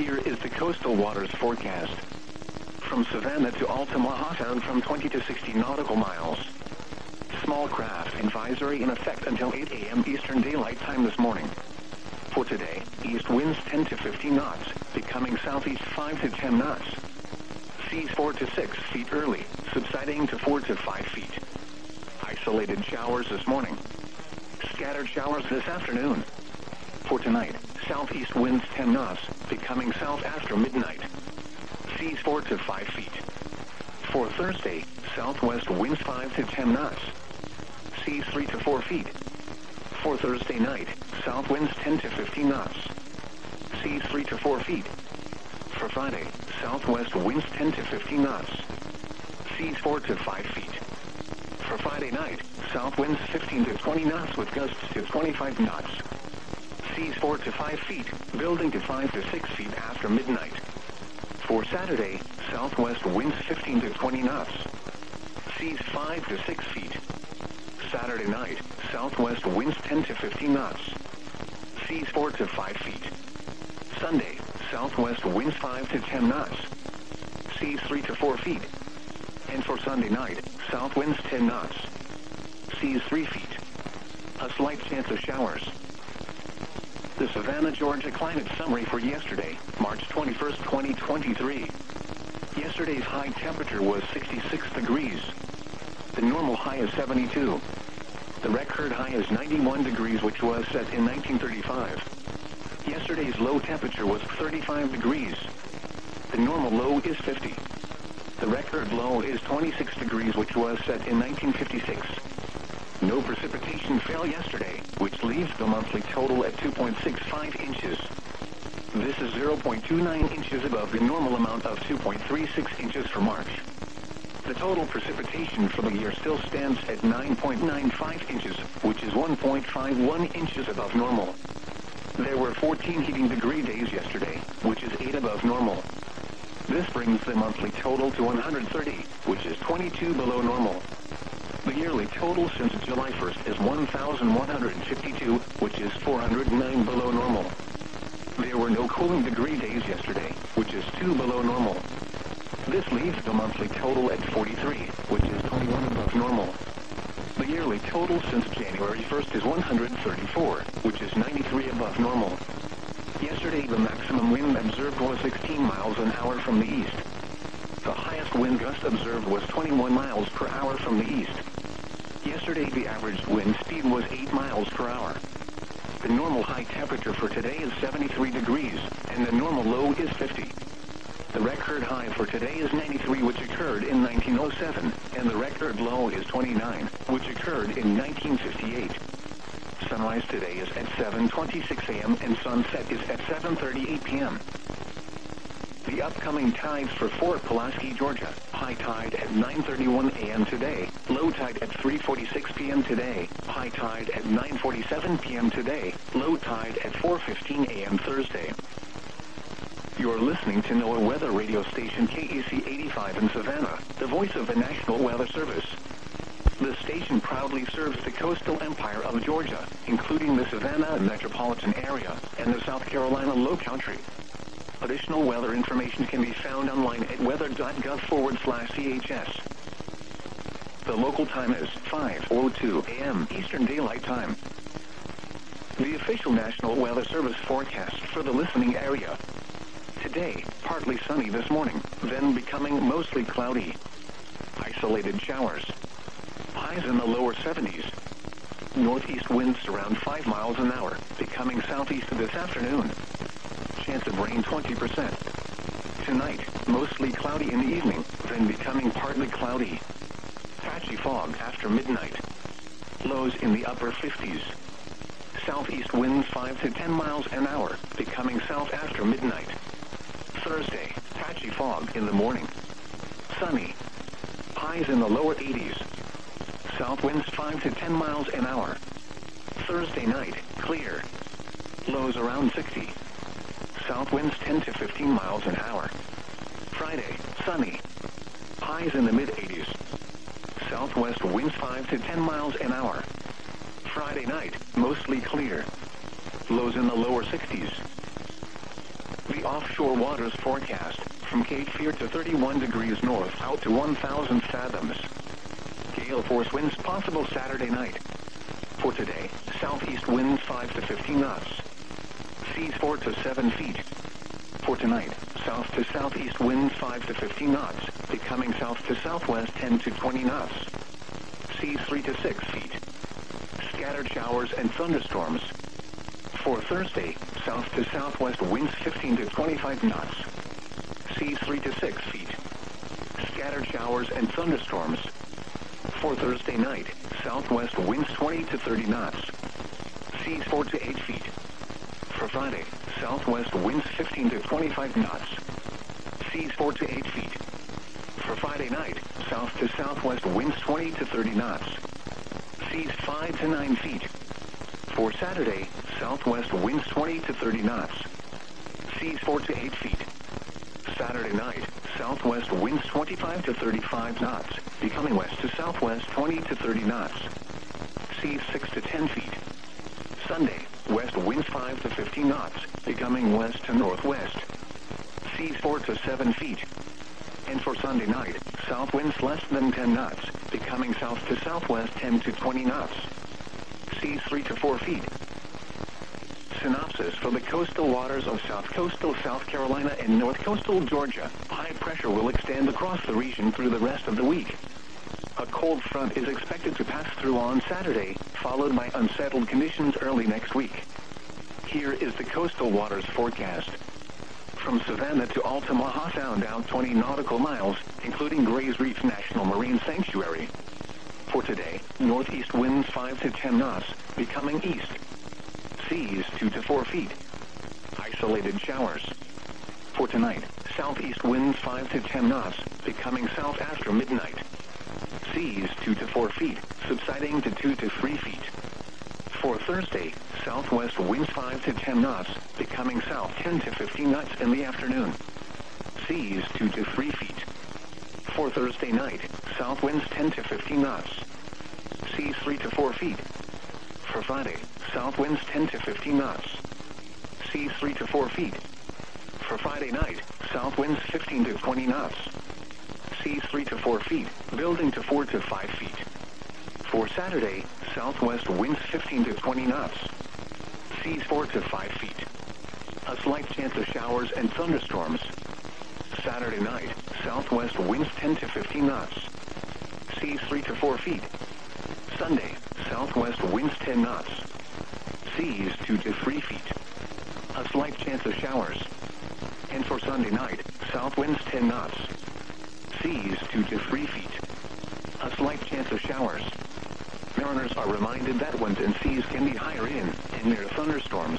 Here is the coastal waters forecast. From Savannah to Altamaha Sound from 20 to 60 nautical miles. Small craft advisory in effect until 8 a.m. Eastern Daylight Time this morning. For today, east winds 10 to 15 knots, becoming southeast 5 to 10 knots. Seas 4 to 6 feet early, subsiding to 4 to 5 feet. Isolated showers this morning. Scattered showers this afternoon. For tonight, southeast winds 10 knots, becoming south after midnight. Seas 4 to 5 feet. For Thursday, southwest winds 5 to 10 knots. Seas 3 to 4 feet. For Thursday night, south winds 10 to 15 knots. Seas 3 to 4 feet. For Friday, southwest winds 10 to 15 knots. Seas 4 to 5 feet. For Friday night, south winds 15 to 20 knots with gusts to 25 knots. Seas 4 to 5 feet, building to 5 to 6 feet after midnight. For Saturday, southwest winds 15 to 20 knots. Seas 5 to 6 feet. Saturday night, southwest winds 10 to 15 knots. Seas 4 to 5 feet. Sunday, southwest winds 5 to 10 knots. Seas 3 to 4 feet. And for Sunday night, south winds 10 knots. Seas 3 feet. A slight chance of showers. The Savannah, Georgia climate summary for yesterday, March 21st, 2023. Yesterday's high temperature was 66 degrees. The normal high is 72. The record high is 91 degrees, which was set in 1935. Yesterday's low temperature was 35 degrees. The normal low is 50. The record low is 26 degrees, which was set in 1956. No precipitation fell yesterday, which leaves the monthly total at 2.65 inches. This is 0.29 inches above the normal amount of 2.36 inches for March. The total precipitation for the year still stands at 9.95 inches, which is 1.51 inches above normal. There were 14 heating degree days yesterday, which is 8 above normal. This brings the monthly total to 130, which is 22 below normal. The yearly total since July 1st is 1,152, which is 409 below normal. There were no cooling degree days yesterday, which is 2 below normal. This leaves the monthly total at 43, which is 21 above normal. The yearly total since January 1st is 134, which is 93 above normal. Yesterday the maximum wind observed was 16 miles an hour from the east. The highest wind gust observed was 21 miles per hour from the east. Yesterday the average wind speed was 8 miles per hour. The normal high temperature for today is 73 degrees, and the normal low is 50. The record high for today is 93 which occurred in 1907, and the record low is 29, which occurred in 1958. Sunrise today is at 7.26 a.m. and sunset is at 7.38 p.m. The upcoming tides for Fort Pulaski, Georgia. High tide at 9.31 a.m. today. Low tide at 3.46 p.m. today. High tide at 9.47 p.m. today. Low tide at 4.15 a.m. Thursday. You're listening to NOAA Weather Radio Station KEC 85 in Savannah, the voice of the National Weather Service. The station proudly serves the coastal empire of Georgia, including the Savannah metropolitan area and the South Carolina Low Country. Additional weather information can be found online at weather.gov forward slash CHS. The local time is 5.02 a.m. Eastern Daylight Time. The official National Weather Service forecast for the listening area. Today, partly sunny this morning, then becoming mostly cloudy. Isolated showers. Highs in the lower 70s. Northeast winds around 5 miles an hour, becoming southeast this afternoon. Chance of rain 20%. Tonight, mostly cloudy in the evening, then becoming partly cloudy. Patchy fog after midnight. Lows in the upper 50s. Southeast winds 5 to 10 miles an hour, becoming south after midnight. Thursday, patchy fog in the morning. Sunny. Highs in the lower 80s. South winds 5 to 10 miles an hour. Thursday night, clear. Lows around 60. South winds 10 to 15 miles an hour. Friday, sunny. Highs in the mid-80s. Southwest winds 5 to 10 miles an hour. Friday night, mostly clear. Lows in the lower 60s. The offshore waters forecast, from Cape Fear to 31 degrees north out to 1,000 fathoms. Gale force winds possible Saturday night. For today, southeast winds 5 to 15 knots. Seas 4 to 7 feet. For tonight, south to southeast winds 5 to 15 knots, becoming south to southwest 10 to 20 knots. Seas 3 to 6 feet. Scattered showers and thunderstorms. For Thursday, south to southwest winds 15 to 25 knots. Seas 3 to 6 feet. Scattered showers and thunderstorms. For Thursday night, southwest winds 20 to 30 knots. Seas 4 to 8 feet. For Friday, southwest winds 15 to 25 knots. Seas 4 to 8 feet. For Friday night, south to southwest winds 20 to 30 knots. Seas 5 to 9 feet. For Saturday, southwest winds 20 to 30 knots. Seas 4 to 8 feet. Saturday night, southwest winds 25 to 35 knots, becoming west to southwest 20 to 30 knots. Seas 6 to 10 feet. Sunday, 5 to 15 knots, becoming west to northwest. Seas 4 to 7 feet. And for Sunday night, south winds less than 10 knots, becoming south to southwest 10 to 20 knots. Seas 3 to 4 feet. Synopsis for the coastal waters of south coastal South Carolina and north coastal Georgia. High pressure will extend across the region through the rest of the week. A cold front is expected to pass through on Saturday, followed by unsettled conditions early next week. Here is the coastal waters forecast. From Savannah to Altamaha Sound out 20 nautical miles, including Gray's Reef National Marine Sanctuary. For today, northeast winds 5 to 10 knots, becoming east. Seas 2 to 4 feet. Isolated showers. For tonight, southeast winds 5 to 10 knots, becoming south after midnight. Seas 2 to 4 feet, subsiding to 2 to 3 feet. For Thursday, southwest winds 5 to 10 knots, becoming south 10 to 15 knots in the afternoon. Seas 2 to 3 feet. For Thursday night, south winds 10 to 15 knots. Seas 3 to 4 feet. For Friday, south winds 10 to 15 knots. Seas 3 to 4 feet. For Friday night, south winds 15 to 20 knots. Seas 3 to 4 feet, building to 4 to 5 feet. For Saturday, southwest winds 15 to 20 knots. Seas 4 to 5 feet. A slight chance of showers and thunderstorms. Saturday night, southwest winds 10 to 15 knots. Seas 3 to 4 feet. Sunday, southwest winds 10 knots. Seas 2 to 3 feet. A slight chance of showers. And for Sunday night, south winds 10 knots. Seas 2 to 3 feet. A slight chance of showers. Mariners are reminded that winds and seas can be higher in and near thunderstorms.